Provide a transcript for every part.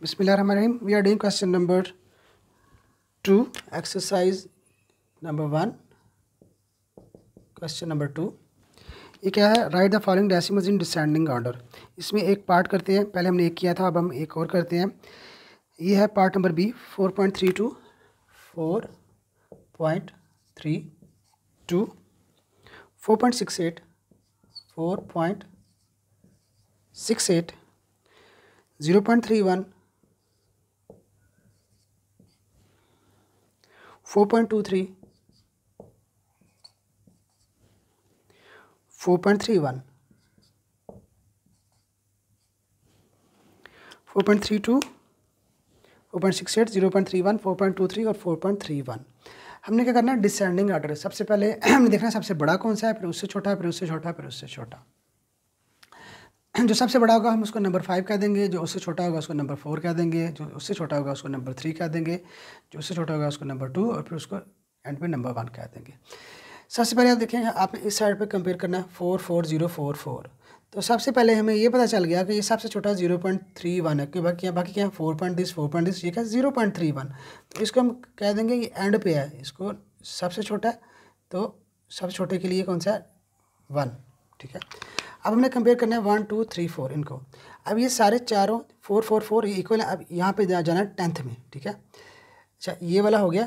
Bismillahirrahmanirrahim. We are doing question number 2, exercise number 1. Question number 2. ये क्या है write the following decimals in descending order इसमें एक part करते हैं पहले हमने एक किया था अब हम एक और करते हैं ये है part number B four point three two four point three two four point six eight four point six eight zero point three one four point two three. Four point three one. Four point three two. Four point six eight, zero point three one, four point two three और four point three one. हमने क्या करना है? Descending order सबसे पहले हमने देखना सबसे बड़ा कौन सा है, फिर उससे छोटा फिर उससे छोटा फिर उससे छोटा। जो सबसे बड़ा होगा, हम उसको नंबर फाइव कह देंगे। जो उससे छोटा होगा, उसको नंबर फोर कह देंगे। जो उससे छोटा होगा, उसको नंबर थ्री कह देंगे। जो उससे छोटा होगा, उसको नंबर टू और फिर उसको एंड पे नंबर वन कह देंगे। सबसे पहले आप देखेंगे, आपने इस साइड पे कंपेयर करना है four four zero four four तो सबसे पहले हमें ये पता चल गया कि ये सबसे छोटा ज़ीरो पॉइंट थ्री वन है क्योंकि बाकी बाकी क्या है? Four point this four point this ये क्या? ज़ीरो पॉइंट थ्री वन तो इसको हम कह देंगे ये एंड पे है। इसको सबसे छोटा तो सबसे छोटे के लिए कौन सा है? वन ठीक है? अब हमने कंपेयर करना है वन टू थ्री फोर इनको। अब ये सारे चारों फोर फोर फोर ये इक्वल है। अब यहाँ पे जाना है टेंथ में, ठीक है? अच्छा ये वाला हो गया।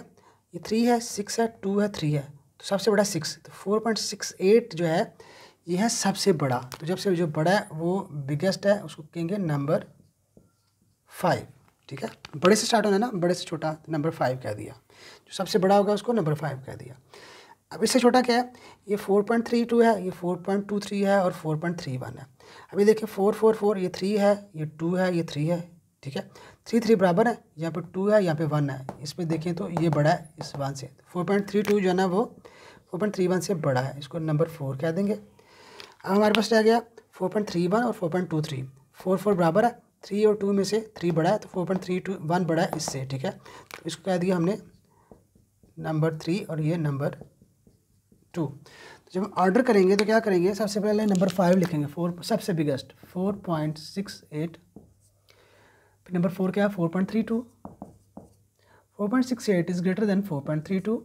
ये थ्री है सिक्स है टू है थ्री है। तो सबसे बड़ा सिक्स तो फोर पॉइंट सिक्स एट जो है, ये है सबसे बड़ा। तो जब से जो बड़ा है, वो बिगेस्ट है, उसको कहेंगे नंबर फाइव ठीक है? बड़े से स्टार्ट होना है ना, बड़े से छोटा नंबर फाइव कह दिया। जो सबसे बड़ा होगा, उसको नंबर फाइव कह दिया। अब इससे छोटा क्या है? ये फोर पॉइंट थ्री टू है, ये फोर पॉइंट टू थ्री है और फोर पॉइंट थ्री वन है। अभी देखिए फोर फोर फोर ये थ्री है, ये टू है, ये थ्री है, ठीक है? थ्री थ्री बराबर है, यहाँ पे टू है, यहाँ पे वन है। इसमें देखें तो ये बड़ा है, इस वन से। फोर पॉइंट थ्री टू जो है ना वो फोर पॉइंट थ्री वन से बड़ा है। इसको नंबर फोर कह देंगे। अब हमारे पास रह गया? फोर पॉइंट थ्री वन और four point two three four four बराबर है थ्री और टू में से थ्री बड़ा है तो four point three two one बड़ा है इससे, ठीक है? तो इसको कह दिया हमने नंबर थ्री और ये नंबर टू तो जब हम ऑर्डर करेंगे तो क्या करेंगे? सबसे पहले नंबर फाइव लिखेंगे फोर सबसे biggest four point six eight फिर नंबर फोर क्या? है four point three two four point six eight is greater than four point three two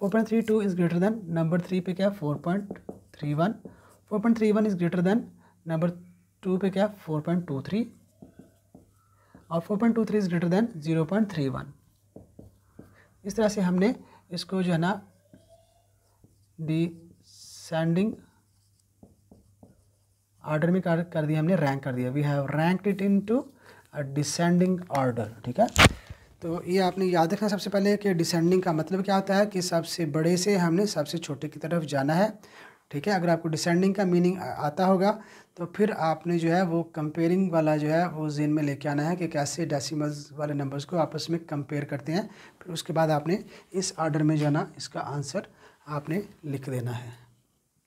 four point three two is greater than number three पे क्या? Four point three one four point three one is greater than number two पे क्या? Four point two three और four point two three is greater than zero point three one इस तरह से हमने इसको जो है ना डिसेंडिंग ऑर्डर में कर कर दिया हमने रैंक कर दिया। We have rank it into descending order ठीक है? तो ये आपने याद रखना सबसे पहले कि डिसेंडिंग का मतलब क्या होता है कि सबसे बड़े से हमने सबसे छोटे की तरफ़ जाना है, ठीक है? अगर आपको डिसेंडिंग का मीनिंग आता होगा तो फिर आपने जो है वो कंपेयरिंग वाला जो है वो जेन में लेके आना है कि कैसे डेसिमल्स वाले नंबर्स को आपस में कंपेयर करते हैं। फिर उसके बाद आपने इस ऑर्डर में जो है ना इसका आंसर आपने लिख देना है।